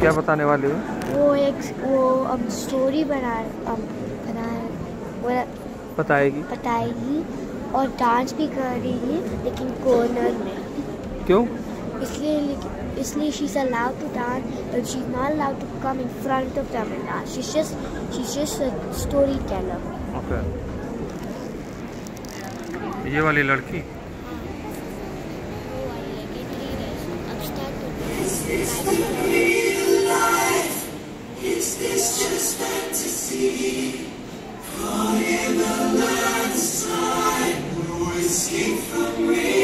क्या बताने वाली हो? वो एक वो अब स्टोरी बना अब बना वो बताएगी। बताएगी और डांस भी करेगी लेकिन कॉर्नर में। क्यों? इसलिए इसलिए she is allowed to dance but she is not allowed to come in front of and dance. She's just she's just a storyteller. Okay ये वाली लड़की? Is this just fantasy? Caught in the landslide, no escape from me.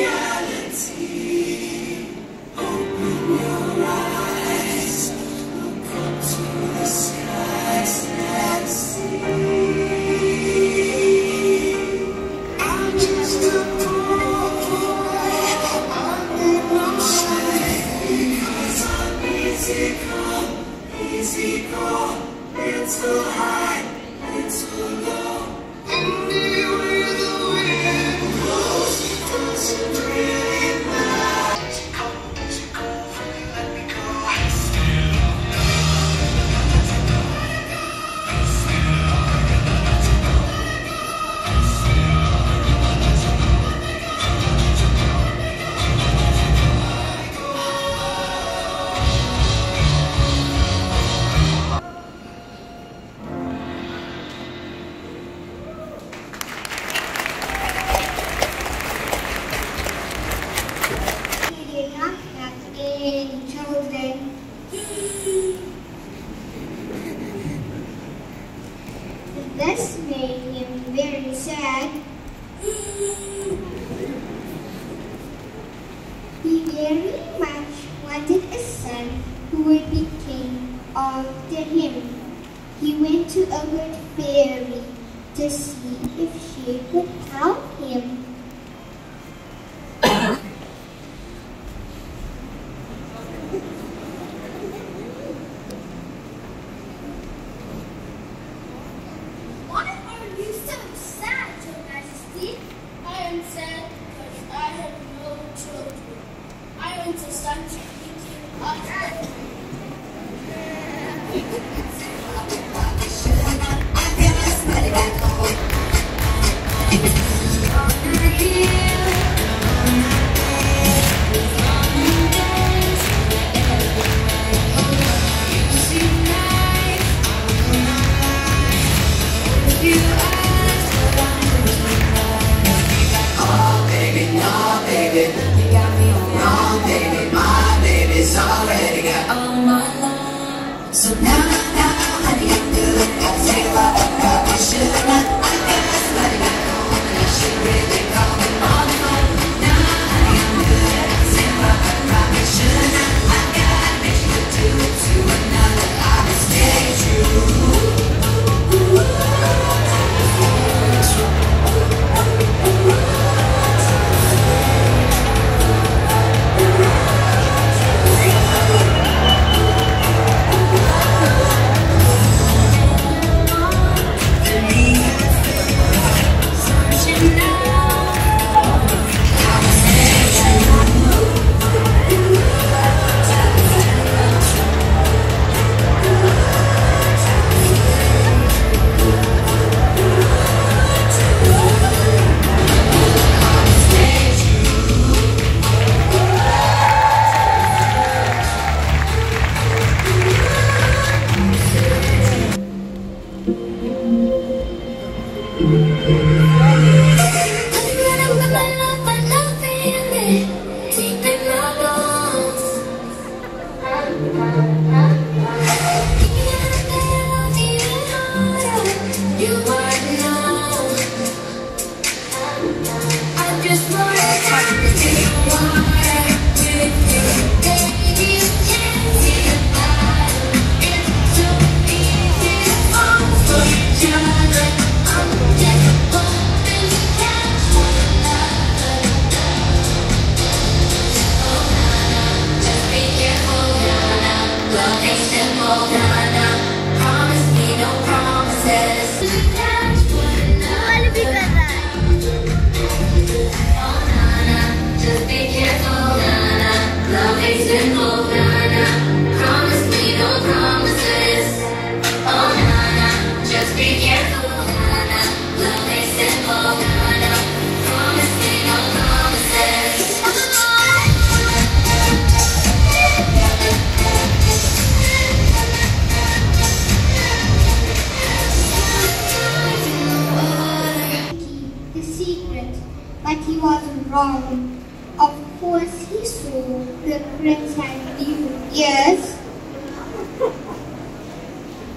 Was he so representing? Yes.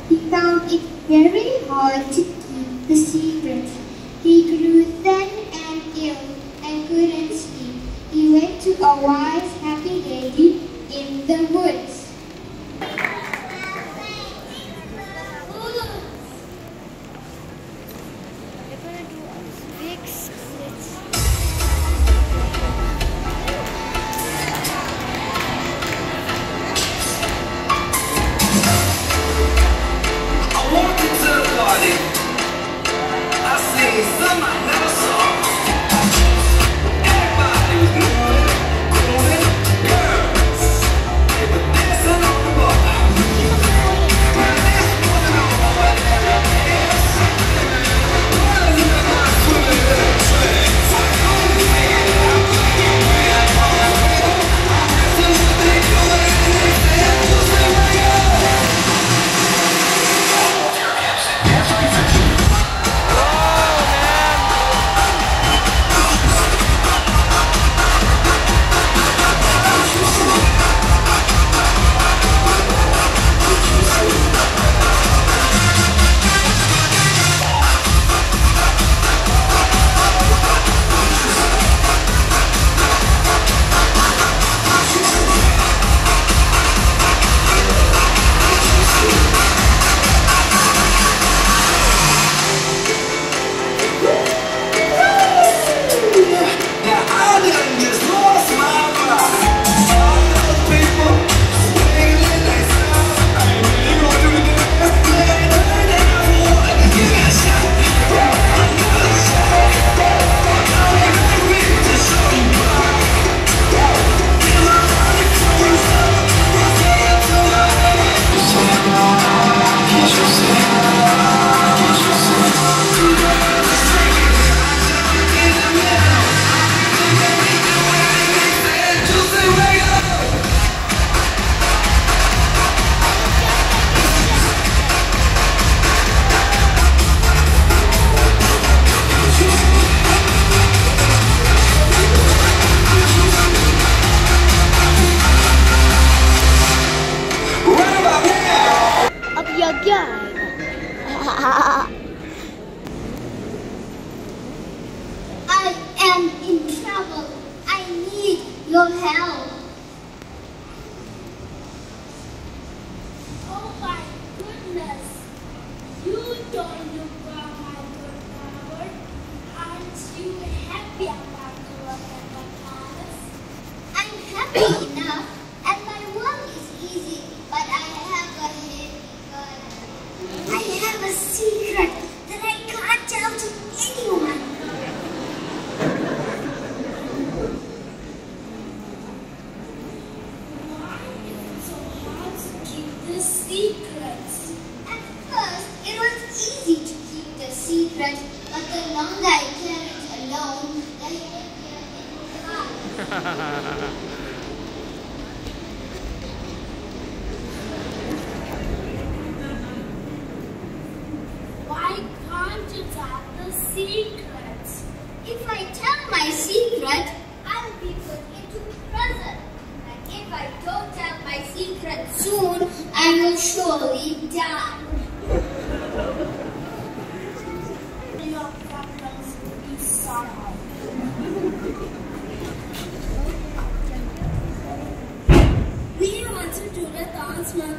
He found it very hard to keep the secret. He grew thin and ill and couldn't sleep. He went to a wise, happy lady in the woods.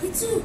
月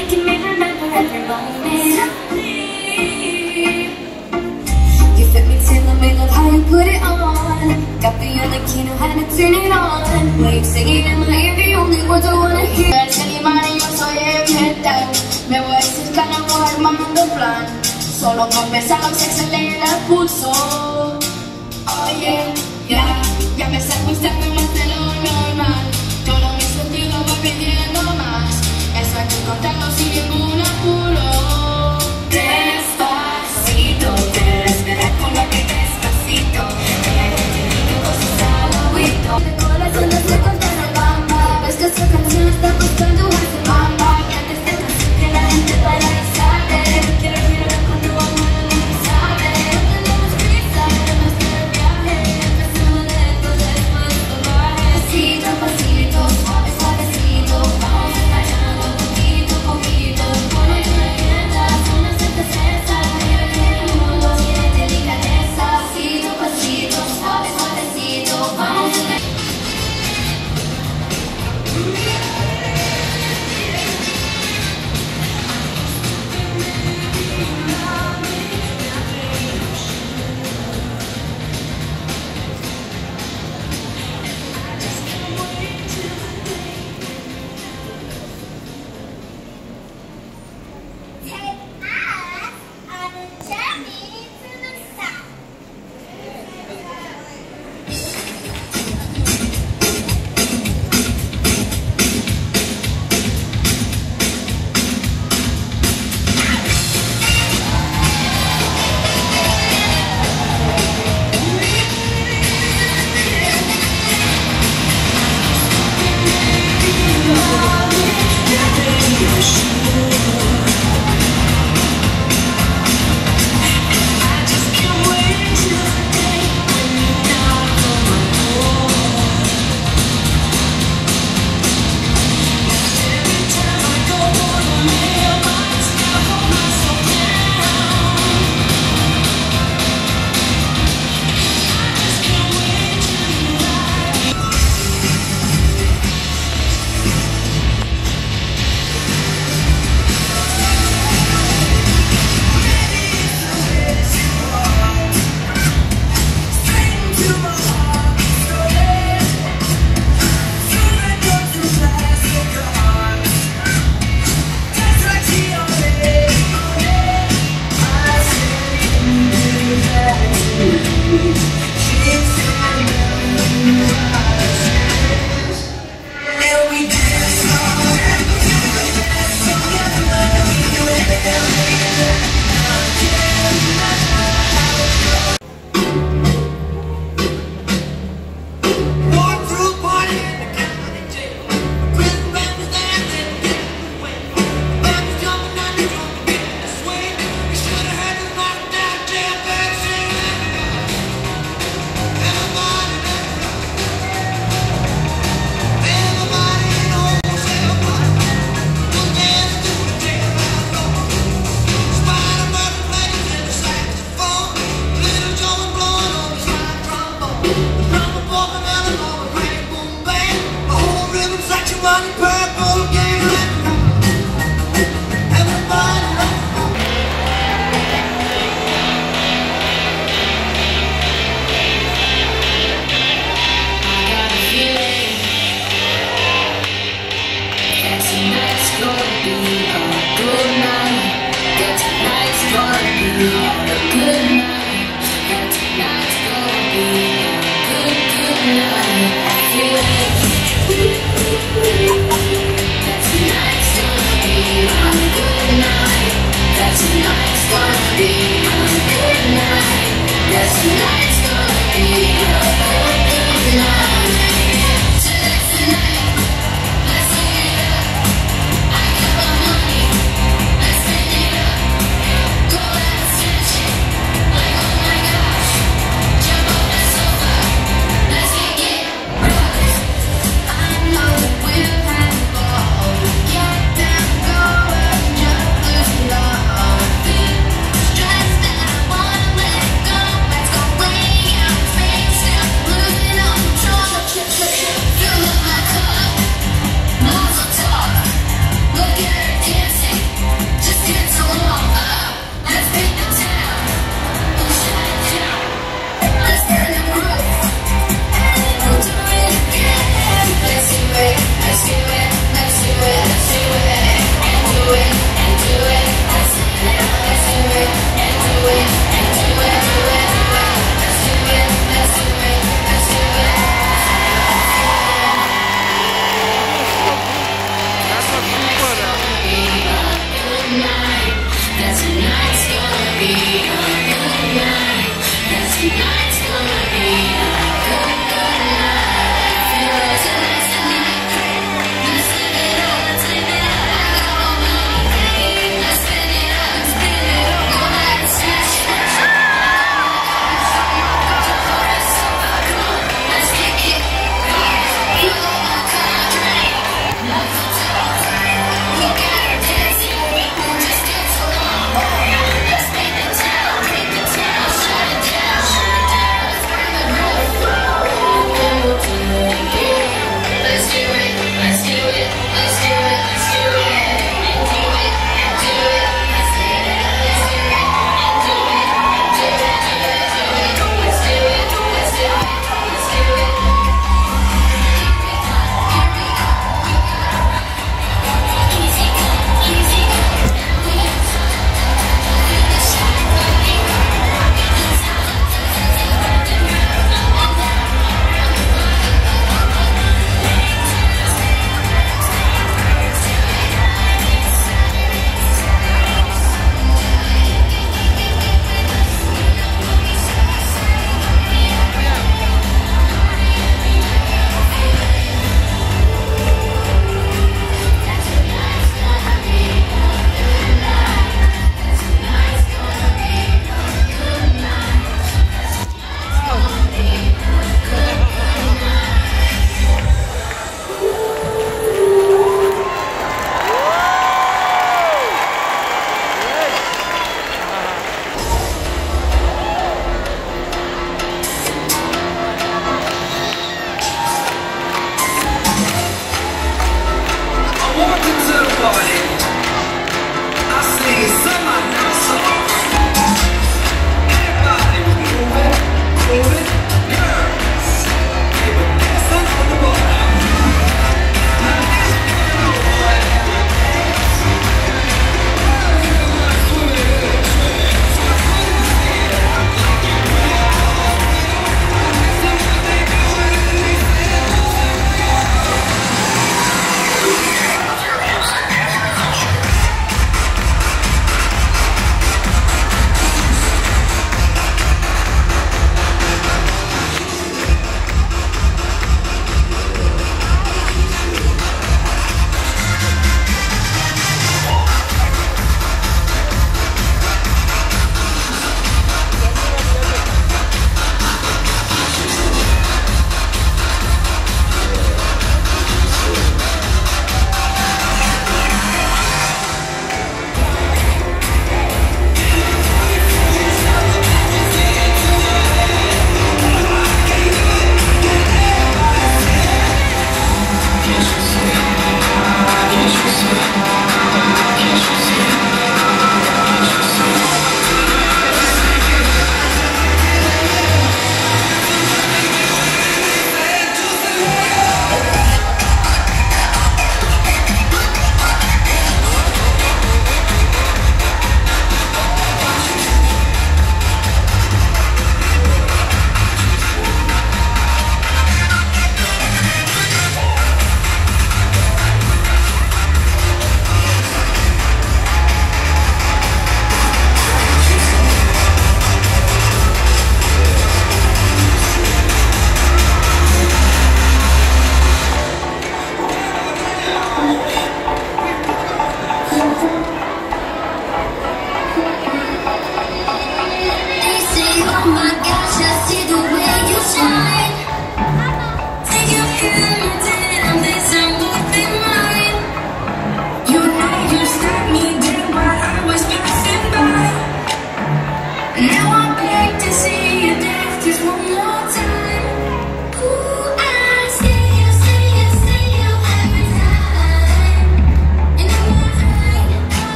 making me remember every moment. You fit me, tailor me, love how you put it on. Got the only key, know how to turn it on. Wave singing in my ear, the only words I wanna hear. Tell money, yo soy evidente. Me voy a decir que no voy armando plan. Solo con pensar pensarlo se acelera el pulso. Oh yeah, yeah. Ya me está gustando más de lo normal. Todo mi sentido va pidiendo cortarlo sin ningún apuro.